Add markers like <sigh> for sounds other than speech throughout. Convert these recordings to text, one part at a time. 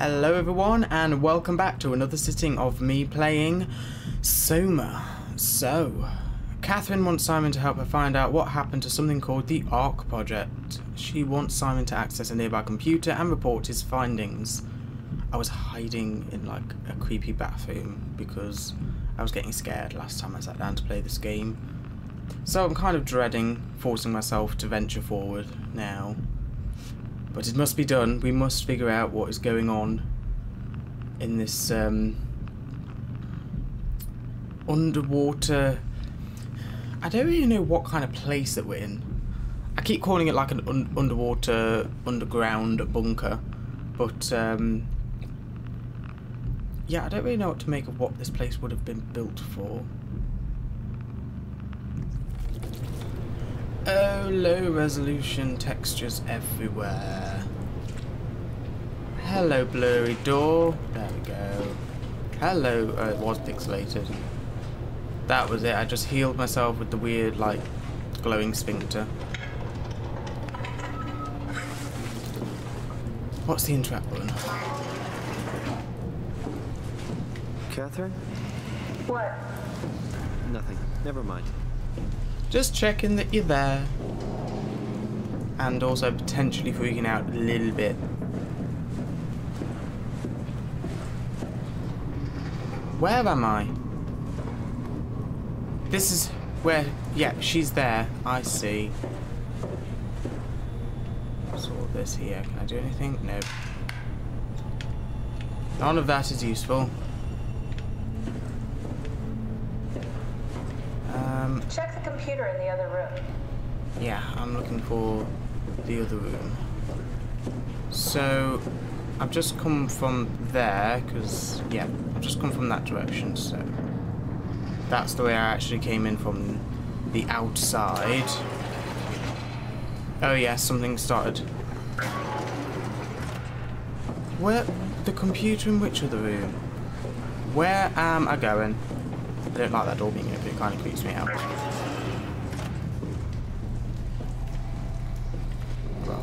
Hello everyone and welcome back to another sitting of me playing Soma. So, Catherine wants Simon to help her find out what happened to something called the ARK Project. She wants Simon to access a nearby computer and report his findings. I was hiding in like a creepy bathroom because I was getting scared last time I sat down to play this game. So I'm kind of dreading forcing myself to venture forward now. But it must be done. We must figure out what is going on in this um, underwater. I don't really know what kind of place that we're in. I keep calling it like an un underwater, underground bunker, but um, yeah, I don't really know what to make of what this place would have been built for. Oh, low resolution textures everywhere. Hello, blurry door. There we go. Hello. Oh, it was pixelated. That was it. I just healed myself with the weird, like, glowing sphincter. What's the interact button? Catherine? What? Nothing. Never mind. Just checking that you're there. And also potentially freaking out a little bit. Where am I? This is where... Yeah, she's there. I see. Sort this here. Can I do anything? No. None of that is useful. Check the computer in the other room. yeah, I'm looking for the other room. So, I've just come from there, because, yeah, I've just come from that direction, so... That's the way I actually came in from the outside. Oh yeah, something started. Where? The computer in which other room? Where am I going? I don't like that door being open, it kind of creeps me out. Right.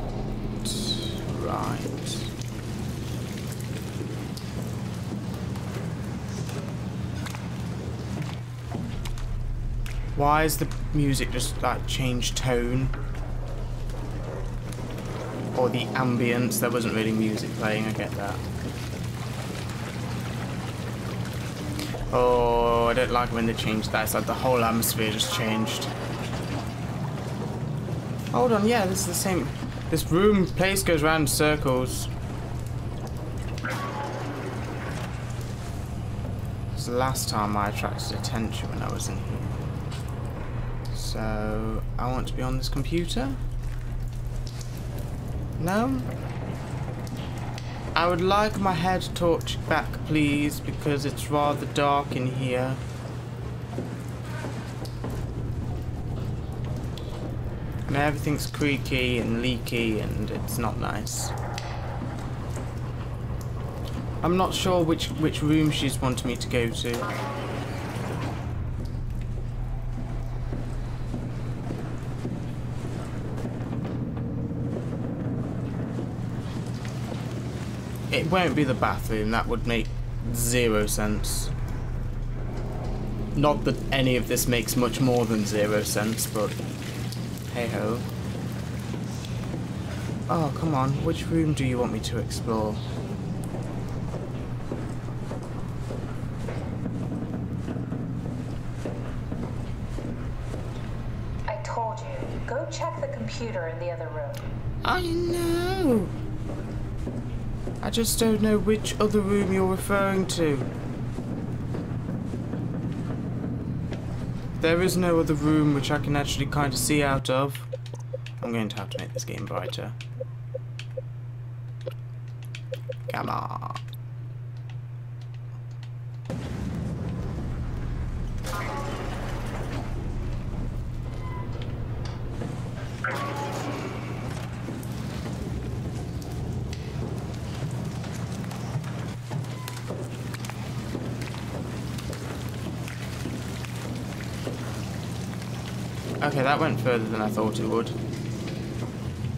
Right. Why is the music just like changed tone? Or the ambience, there wasn't really music playing, I get that. Oh, I don't like when they change that. It's like the whole atmosphere just changed. Hold on, yeah, this is the same. This room place goes round in circles. It's the last time I attracted attention when I was in here. So, I want to be on this computer? No? I would like my head torch back, please, because it's rather dark in here. And everything's creaky and leaky and it's not nice. I'm not sure which, which room she's wanting me to go to. It won't be the bathroom, that would make zero sense. Not that any of this makes much more than zero sense, but hey ho. Oh, come on, which room do you want me to explore? I told you. Go check the computer in the other room. I know! I just don't know which other room you're referring to. There is no other room which I can actually kind of see out of. I'm going to have to make this game brighter. Come on. Okay, that went further than I thought it would.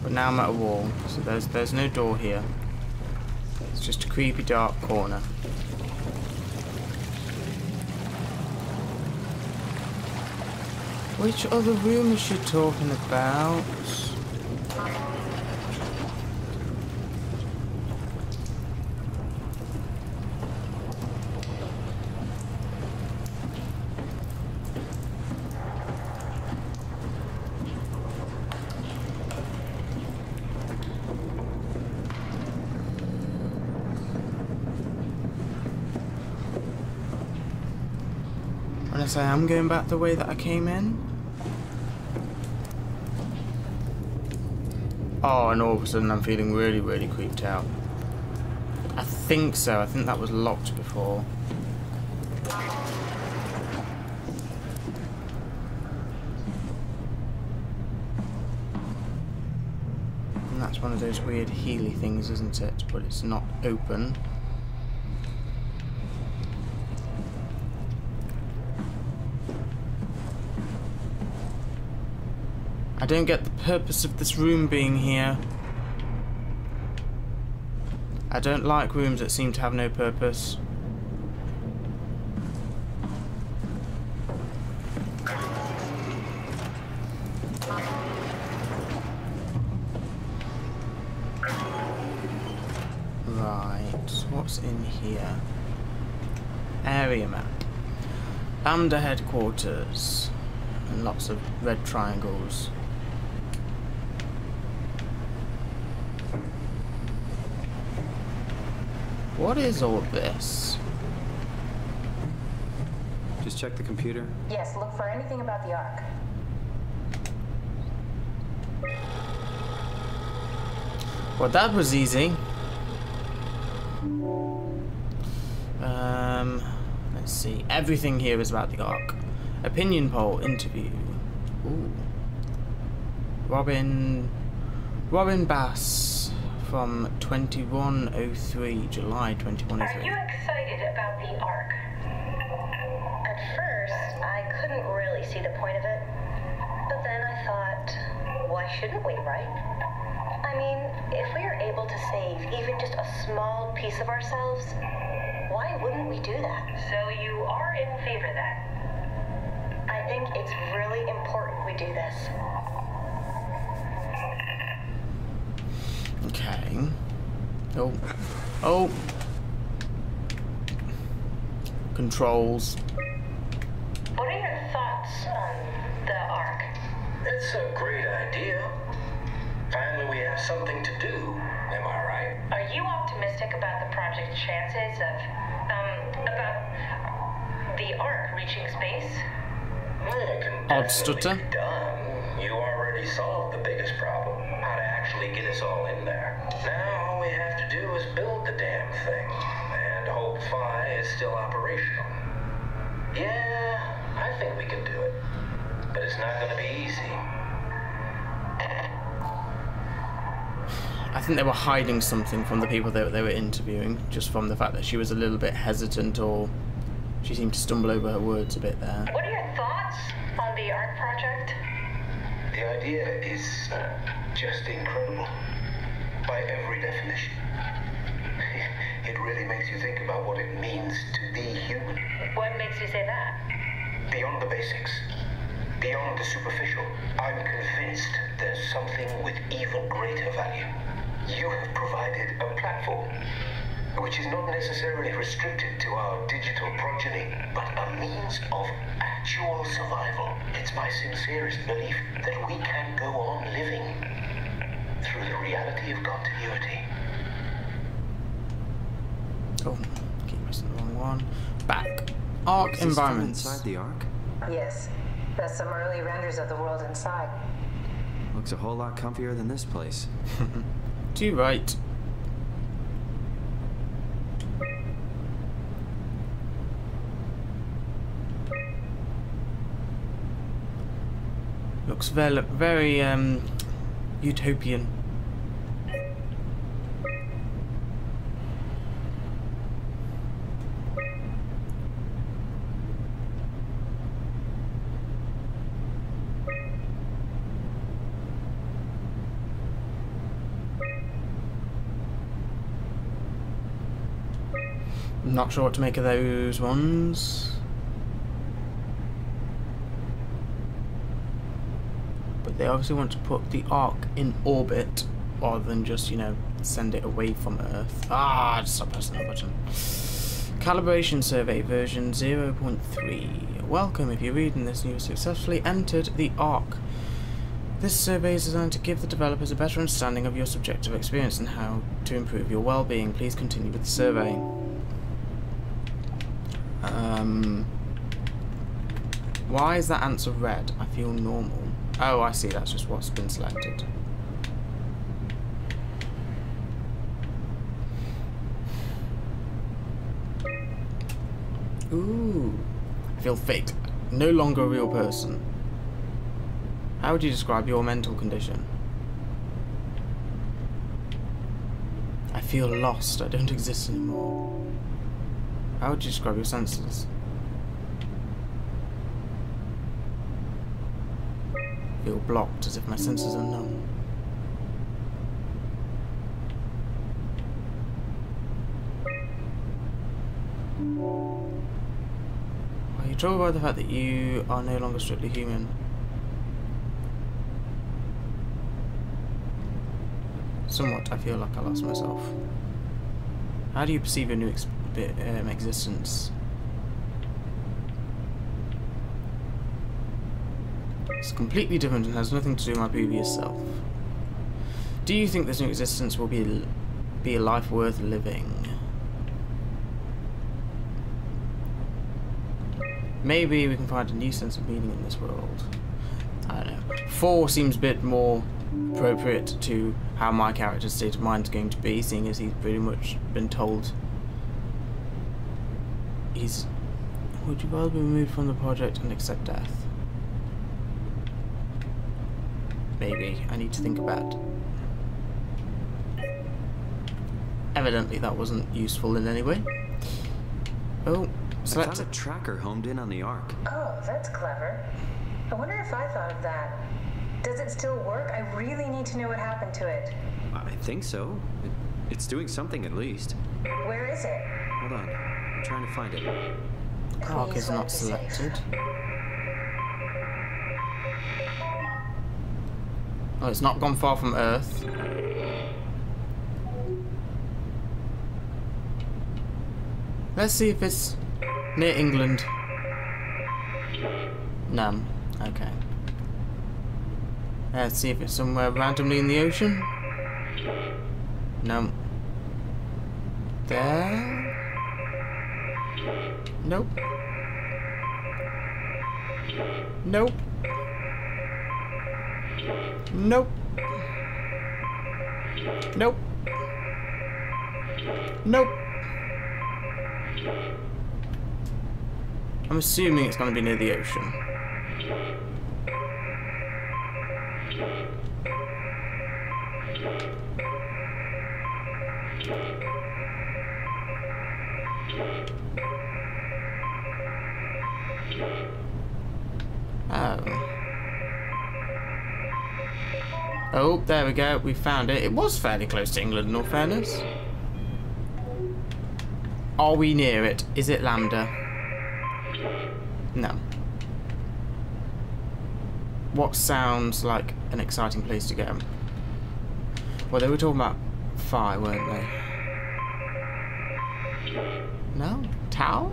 But now I'm at a wall, so there's there's no door here. It's just a creepy dark corner. Which other room is she talking about? Unless I am going back the way that I came in. Oh, and all of a sudden I'm feeling really, really creeped out. I think so. I think that was locked before. And that's one of those weird Healy things, isn't it? But it's not open. Don't get the purpose of this room being here. I don't like rooms that seem to have no purpose. Right, what's in here? Area map. Lambda headquarters. And lots of red triangles. What is all this? Just check the computer. Yes, look for anything about the Ark. Well, that was easy. Um, let's see. Everything here is about the Ark. Opinion poll interview. Ooh. Robin. Robin Bass from 2103, July 2103. Are 2023. you excited about the Ark? At first, I couldn't really see the point of it. But then I thought, why shouldn't we, right? I mean, if we are able to save even just a small piece of ourselves, why wouldn't we do that? So you are in favor then? I think it's really important we do this. Okay. Oh. Oh. Controls. What are your thoughts on the Ark? It's a great idea. Finally, we have something to do. Am I right? Are you optimistic about the project's chances of, um, about the Ark reaching space? Well, it can Odd definitely stutter. be done. You already solved the biggest problem: how to actually get us all in there. Now all we have to do is build the damn thing, and hope Phi is still operational. Yeah, I think we can do it, but it's not going to be easy. I think they were hiding something from the people that they were interviewing, just from the fact that she was a little bit hesitant or she seemed to stumble over her words a bit there. What are your thoughts on the Ark project? The idea is uh, just incredible. By every definition. It really makes you think about what it means to be human. What makes you say that? Beyond the basics. Beyond the superficial. I'm convinced there's something with even greater value. You have provided a platform, which is not necessarily restricted to our digital progeny, but a means of actual survival. It's my sincerest belief that we can go on living through the reality of continuity. Oh, keep missing the wrong one. Back. Ark Is this from environments. inside the Ark? Yes, that's some early renders of the world inside. Looks a whole lot comfier than this place. <laughs> Too right. Looks very, very um, utopian. Not sure what to make of those ones. But they obviously want to put the Ark in orbit rather than just, you know, send it away from Earth. Ah, just stop pressing that button. Calibration survey version 0.3. Welcome if you're reading this you've successfully entered the Ark. This survey is designed to give the developers a better understanding of your subjective experience and how to improve your well-being. Please continue with the survey. Um, why is that answer red? I feel normal. Oh, I see. That's just what's been selected. Ooh. I feel fake. No longer a real person. How would you describe your mental condition? I feel lost. I don't <laughs> exist anymore. How would you describe your senses? Feel blocked as if my senses are numb. Are you troubled by the fact that you are no longer strictly human? Somewhat, I feel like I lost myself. How do you perceive your new um, existence? It's completely different and has nothing to do with my previous self. Do you think this new existence will be be a life worth living? Maybe we can find a new sense of meaning in this world. I don't know. Four seems a bit more appropriate to how my character's state of mind is going to be, seeing as he's pretty much been told he's... Would you rather be removed from the project and accept death? Maybe. I need to think about Evidently that wasn't useful in any way. Oh, I select a tracker homed in on the Ark. Oh, that's clever. I wonder if I thought of that. Does it still work? I really need to know what happened to it. I think so. It, it's doing something at least. Where is it? Hold on. I'm trying to find it. Please is not selected. Oh, it's not gone far from Earth. Let's see if it's near England. No. Okay. Let's see if it's somewhere randomly in the ocean. No. There. Nope. Nope. Nope. Nope. Nope. I'm assuming it's going to be near the ocean. Oh. Oh, there we go. We found it. It was fairly close to England, in all fairness. Are we near it? Is it Lambda? No. What sounds like an exciting place to go? Well, they were talking about Phi, weren't they? No? Tau?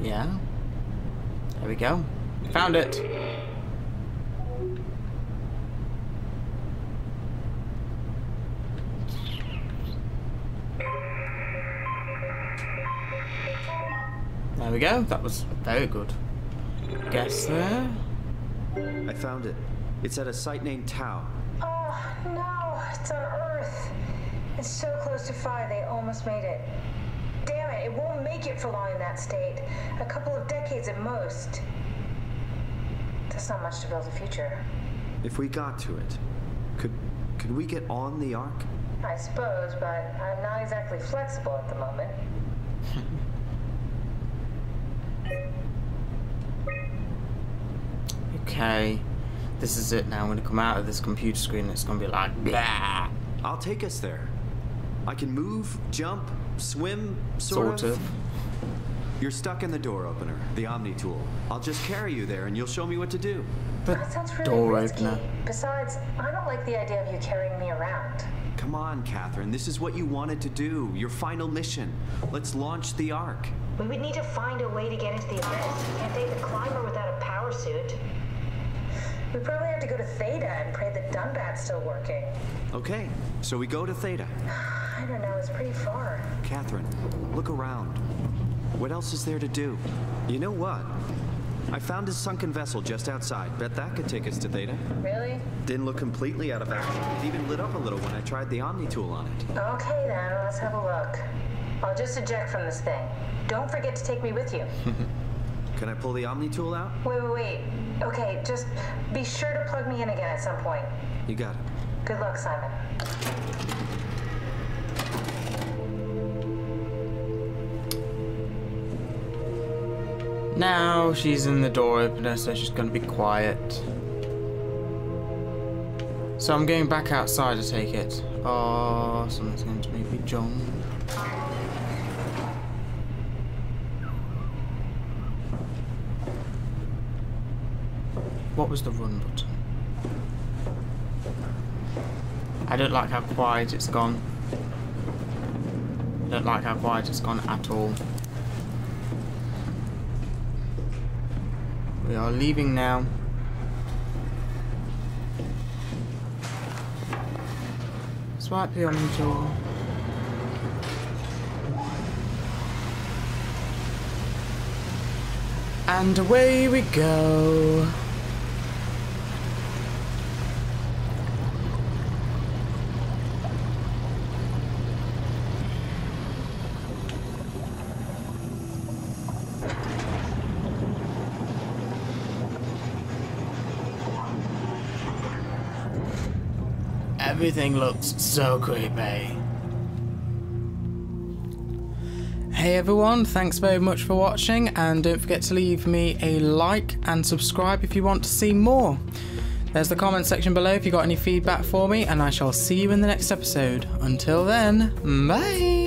Yeah. There we go. Found it. There we go. That was very good. Guess there. I found it. It's at a site named Tau. Oh, no, it's on Earth. It's so close to Phi, they almost made it. Damn it, it won't make it for long in that state. A couple of decades at most. That's not much to build a future. If we got to it, could could we get on the Ark? I suppose, but I'm not exactly flexible at the moment. <laughs> Okay. This is it now. I'm going to come out of this computer screen, it's going to be like, blah. I'll take us there. I can move, jump, swim, sort, Sort of. You're stuck in the door opener, the Omni tool. I'll just carry you there and you'll show me what to do. That sounds really door risky. opener. Besides, I don't like the idea of you carrying me around. Come on, Catherine. This is what you wanted to do. Your final mission. Let's launch the Ark. We would need to find a way to get into the abyss. Can't take the climber without a power suit. We probably have to go to Theta and pray that Dunbat's still working. Okay, so we go to Theta. <sighs> I don't know, it's pretty far. Catherine, look around. What else is there to do? You know what? I found a sunken vessel just outside. Bet that could take us to Theta. Really? Didn't look completely out of action. It even lit up a little when I tried the Omni tool on it. Okay then, let's have a look. I'll just eject from this thing. Don't forget to take me with you. <laughs> Can I pull the Omni tool out? wait, wait, wait. Okay, just be sure to plug me in again at some point. You got it. Good luck, Simon. Now she's in the door opener, so she's going to be quiet. So I'm going back outside to take it. Ah, oh, someone's going to make me jump. Was the run button? I don't like how quiet it's gone. I don't like how quiet it's gone at all. We are leaving now. Swipe the on door. And away we go. Everything looks so creepy. Hey everyone, thanks very much for watching and don't forget to leave me a like and subscribe if you want to see more. There's the comment section below if you got any feedback for me and I shall see you in the next episode. Until then, bye!